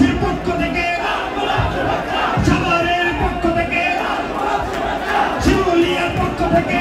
গ্রামবাসীর পক্ষ থেকে সাভারের পক্ষ থেকে শিমুলিয়ার পক্ষ থেকে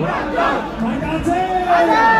Right down! Right down!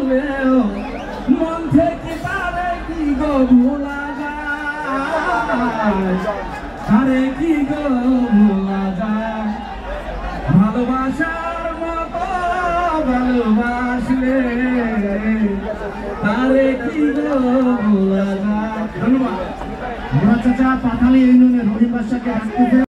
নামলেও মন তারে কি গো ভোলা যায়? ভালোবাসার মতো ভালোবাসলে তারে কি বাদশাকে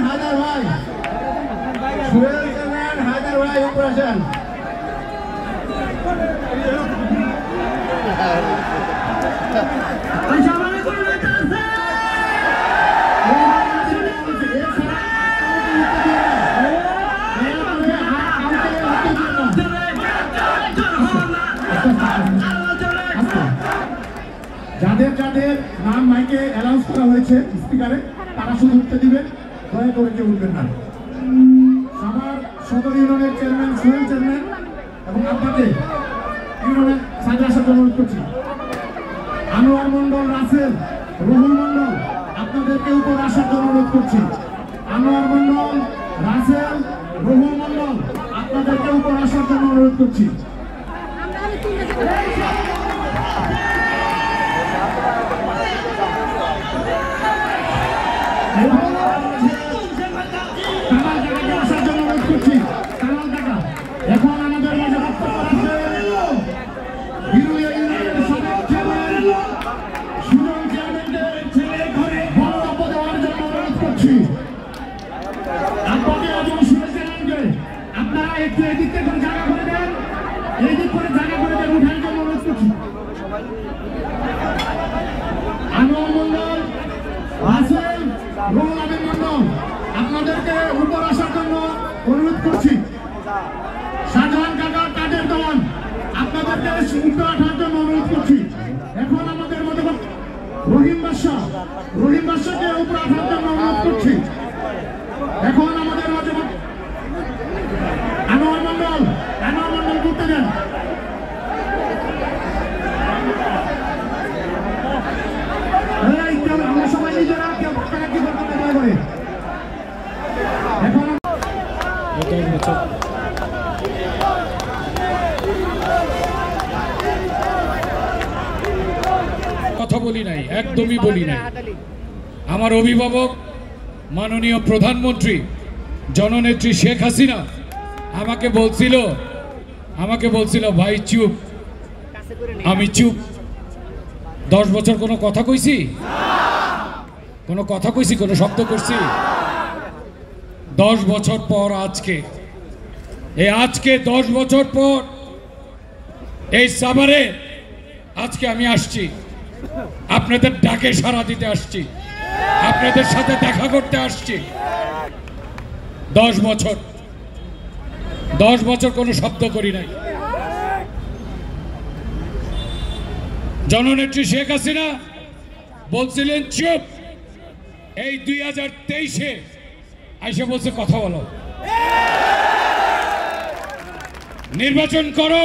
হায়দার ভাই সুয়েল চেয়ারম্যান হায়দার ভাই উপরে আসেন যাদের যাদের নাম মাইকে অ্যানাউন্স করা হয়েছে স্পিকারে তারা শুধু উঠতে দিবেন, দয়া করে কেউ উঠবেন না। সাভার সদর ইউনিয়নের চেয়ারম্যান সোহেল চেয়ারম্যান এবং আপনাকে ইউনিয়নের সাইডে আসার জন্য অনুরোধ করছি। আনোয়ার মন্ডল রাসেল, রুহুল মন্ডল আপনাদেরকে উপর আসার জন্য অনুরোধ করছি। আনোয়ার মন্ডল রাসেল, রুহুল মন্ডল আপনাদেরকে উপর আসার জন্য অনুরোধ করছি কামাল টাকাকে আসার জন্য অনুরোধ করছি কামাল টাকা এখন আমাদের মাঝে বক্তব্য রাখবেন হিরুলিয়া ইউনিয়নের সাবেক চেয়ারম্যান সুজন চেয়ারম্যানকে ছেলে ঘরে বক্তব্য দেওয়ার জন্য অনুরোধ করছি আপনাকে এবং সুজন চেয়ারম্যানকে আপনারা একটু এদিক থেকে জায়গা করে দেন এদিক করে জায়গা করে দেন উঠার জন্য আপনাদেরকে উপর আসার জন্য অনুরোধ করছি। সাধারণ কাকা কাজের দল, আপনাদেরকে উপরে আসার জন্য অনুরোধ করছি। এখন আমাদের মধ্যে রহিম বাদশাহ রহিম বাদশাহকে উপরে আসার জন্য অনুরোধ করছি। এখন আমাদের মাঝে আনোয়ার মন্ডল আনোয়ার মন্ডল করতে দেন। কথা বলি নাই, একদমই বলি নাই। আমার অভিভাবক, মাননীয় প্রধানমন্ত্রী, জননেত্রী শেখ হাসিনা, আমাকে বলছিল আমাকে বলছিল, ভাই, চুপ, আমি চুপ। দশ বছর কোনো কথা কইছি? কোনো কথা কইছি, কোনো শব্দ করছি? দশ বছর পর আজকে। এই আজকে দশ বছর পর এই সাভারে আজকে আমি আসছি। আপনাদের ডাকে সাড়া দিতে আসছি। আপনাদের সাথে দেখা করতে আসছি। দশ বছর। দশ বছর কোনো শব্দ করি নাই। জননেত্রী শেখ হাসিনা বলছিলেন, চুপ! এই দুই হাজার তেইশে আইসে বলছে কথা বলো। নির্বাচন করো।